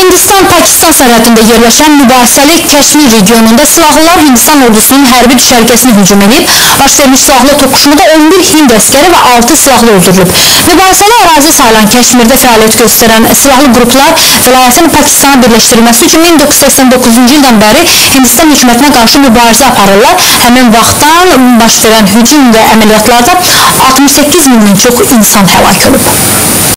Hindistan-Pakistan sərhədində yerləşən mübahisəli Kəşmir regionunda silahlılar Hindistan ordusunun hərbi düşərgəsini hücum edib. Baş vermiş silahlı toqquşmada 11 Hind əskəri və 6 silahlı öldürülüb. Mübahisəli ərazi sayılan Kəşmirdə fəaliyyət göstərən silahlı qruplar vilayətin Pakistana birləşdirilməsi üçün 1989-cu ildən bəri Hindistan hökumətinə qarşı mübarizə aparırlar. Həmin vaxtdan baş verən hücum və əməliyyatlarda 68 mindən çox insan həlak olub.